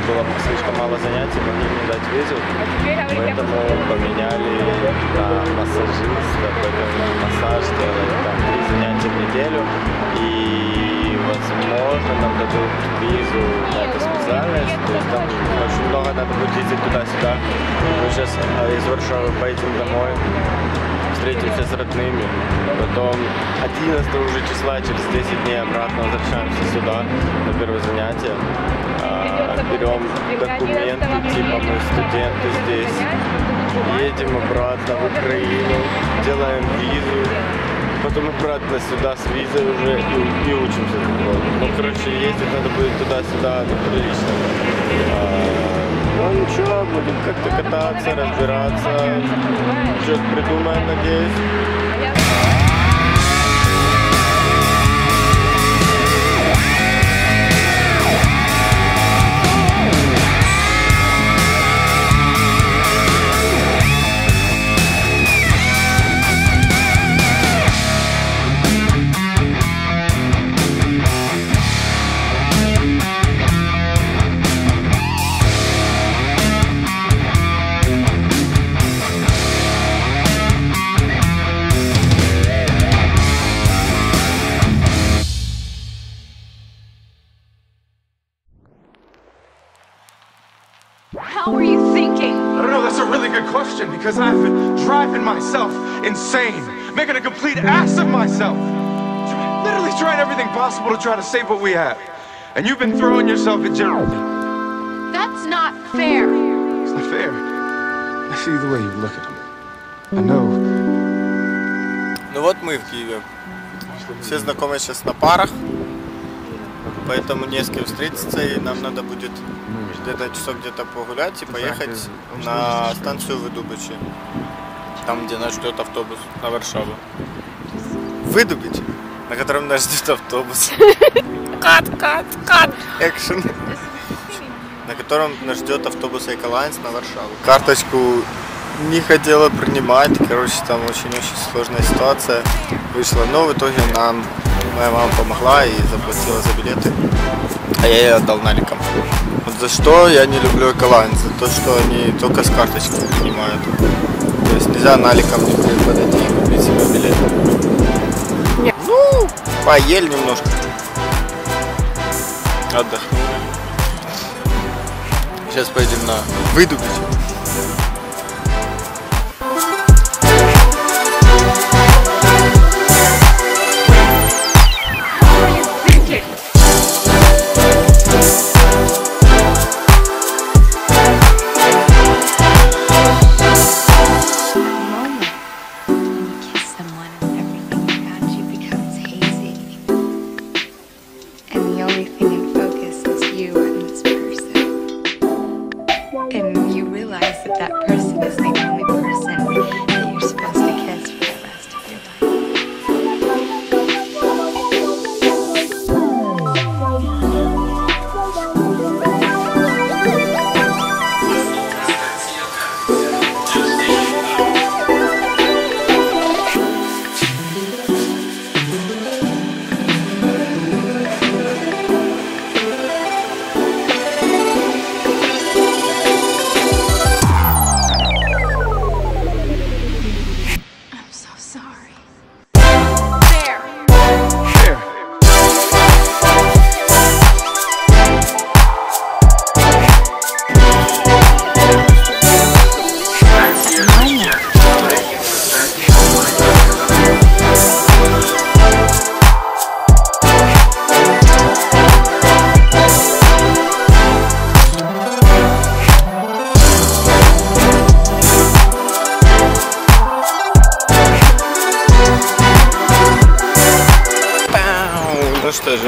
специальности было слишком мало занятий, могли не дать визу, поэтому поменяли на массажиста, поэтому массаж делать там три занятия в неделю и возможно нам дадут визу на эту специальность, то есть там очень много надо будет ездить туда-сюда. Мы сейчас э, из Варшавы поедем домой, встретимся с родными. Потом 11 уже числа, через 10 дней обратно возвращаемся сюда на первое занятие. Берем документы, типа мы студенты здесь. Едем обратно в Украину, делаем визу. Потом обратно сюда с визой уже и, и учимся. Ну, короче, ездить надо будет туда-сюда, ну, прилично. А, ну ничего, будем как-то кататься, разбираться. Что-то придумаем, надеюсь. How are you thinking? I don't know, that's a really good question because I've been driving myself insane, making a complete ass of myself. Literally trying everything possible to try to save what we have. And you've been throwing yourself in jail. That's not fair. It's not fair. I see the way you look at him. I know. Ну вот мы в Киеве. Все знакомы сейчас на парах, Поэтому не с кем встретиться, и нам надо будет где-то часов где-то погулять и поехать на станцию Выдубичи, там, где нас ждет автобус на Варшаву. Выдубичи, на котором нас ждет автобус. Кат, кат, кат. Экшен. На котором нас ждет автобус Эколайнс на Варшаву. Карточку не хотела принимать, короче, там очень-очень сложная ситуация вышла. Но в итоге нам моя мама помогла и заплатила за билеты, а я ей отдал наликом. Вот за что я не люблю Эколайн, за то, что они только с карточки принимают. То есть нельзя наликом не подойти и купить себе билет. Ну, поели немножко. Отдохнули. Сейчас поедем на Выдубич.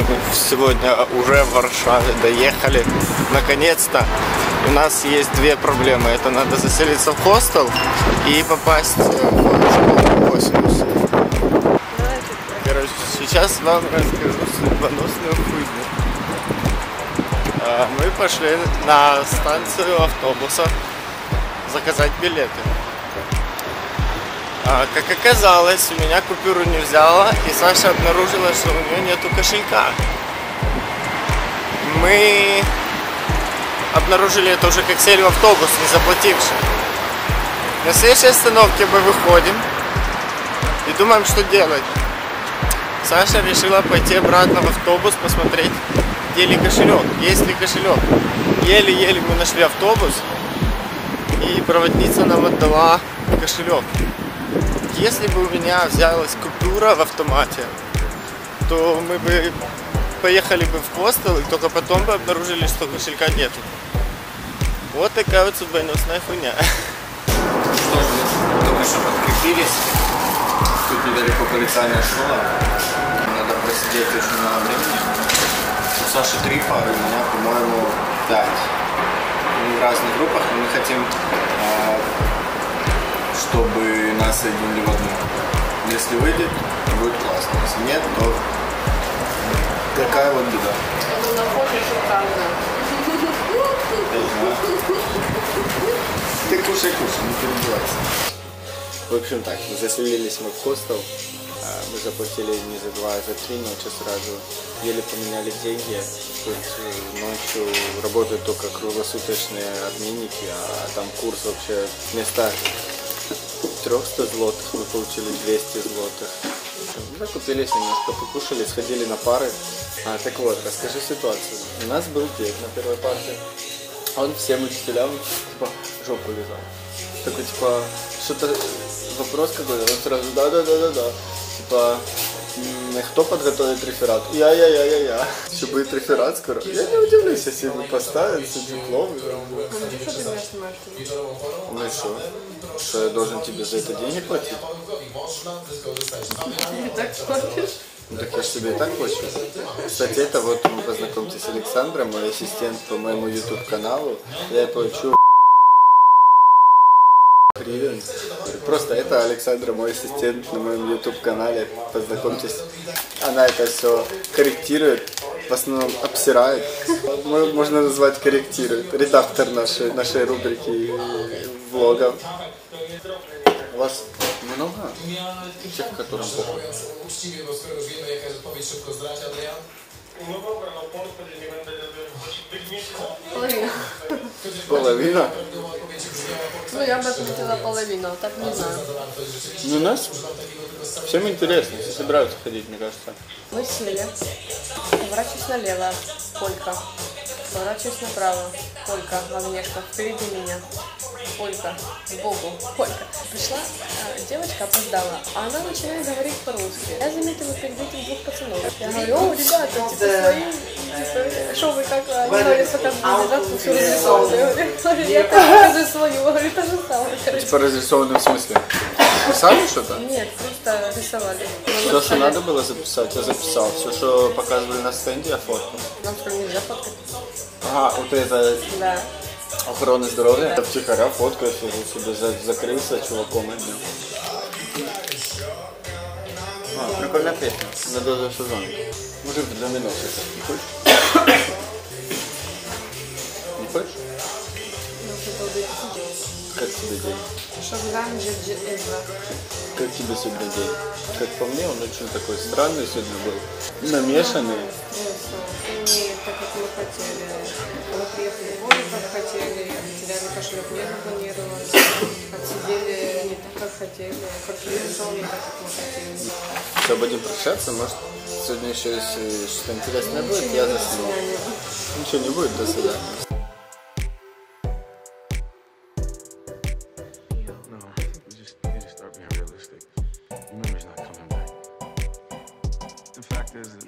Мы сегодня уже в Варшаве доехали. Наконец-то. У нас есть две проблемы. Это надо заселиться в хостел и попасть в школу 80. Короче, сейчас вам расскажу судьбоносную хуйню. А, Мы пошли на станцию автобуса заказать билеты. А, как оказалось, у меня купюру не взяла, и Саша обнаружила, что у нее нету кошелька. мы обнаружили это уже как сели в автобус, не заплативший. На следующей остановке мы выходим и думаем, что делать. Саша решила пойти обратно в автобус, посмотреть, где ли кошелек, есть ли кошелек. Еле-еле мы нашли автобус, и проводница нам отдала кошелек. Если бы у меня взялась купюра в автомате, то мы бы поехали бы в хостел и только потом бы обнаружили, что кошелька нету. Вот такая вот судьбоносная хуйня. Что ж, мы только что подкрепились. Тут недалеко полицейная школа. Надо просидеть очень много времени. У Саши три пары, у меня, по-моему, пять. Мы в разных группах, но мы хотим, а, чтобы нас соединили в одну. Если выйдет, будет классно. Если нет, то такая вот беда. Я знаю. Ты кушай, кушай, не перебивайся. В общем так, заселились мы в хостел. А, Мы заплатили не за два, а за три ночи сразу. Еле поменяли деньги. Тут э, ночью работают только круглосуточные обменники, а там курс вообще вместо 300 злотых мы получили 200 злотых. Мы купились немножко, покушали, сходили на пары. А, так вот, расскажи ситуацию. У нас был дед на первой парте. Он всем учителям типа жопу лизал. Такой типа что-то вопрос какой-то, он сразу да да да да да. Типа м, кто подготовит реферат? Я, я, я, я, я. Еще будет реферат скоро. Я не удивлюсь, если его поставят диплом. Ну и что? Что я должен тебе за это денег платить? Ну, так я же тебе и так плачу. Кстати, это вот мы познакомьтесь с Александром, мой ассистент по моему YouTube каналу. Я плачу Просто это Александра, мой ассистент на моем YouTube канале. Познакомьтесь. Она это все корректирует, в основном обсирает. Мо- Можно назвать корректирует. Редактор нашей, нашей рубрики влогов. У вас много тех, которым похуй? Половина. Половина? Ну, я бы ответила половину, а так не знаю. Ну, у нас всем интересно, все собираются ходить, мне кажется. Мы сели. Поворачиваюсь налево. Полька. Поворачиваюсь направо. Полька. Агнешка. Впереди меня. Полька. Сбоку. Полька. Пришла э, девочка, опоздала, а она начинает говорить по-русски. Я заметила перед этим двух пацанов. Я говорю, о, ребята, типа свои, типа, вы как, пока будут держаться, все разрисовано. Я покажу свою, говорю, то же самое. Типа разрисованным в смысле? Писали что-то? Нет, просто рисовали. Все, что надо было записать, я записал. Все, что показывали на стенде, я фоткал. Нам что, нельзя фоткать? Ага, вот это Да. охрана здоровья. Это втихаря фоткаешь, уже себе за- закрылся чуваком одним. А, прикольная песня. На дозу сезон. Мужик сыграть. Не хочешь? Не хочешь? Как тебе день? Как тебе сегодня день? Как по мне, он очень такой странный сегодня был. Намешанный. Не так, как мы хотели. Мы приехали в Оли, как хотели, потеряли кошелек не запланировали, отсидели не так, как хотели, подключил не так, как мы хотели. Все, будем прощаться. Может, сегодня еще если что-то интересное будет, я засну. Ничего не будет, до свидания.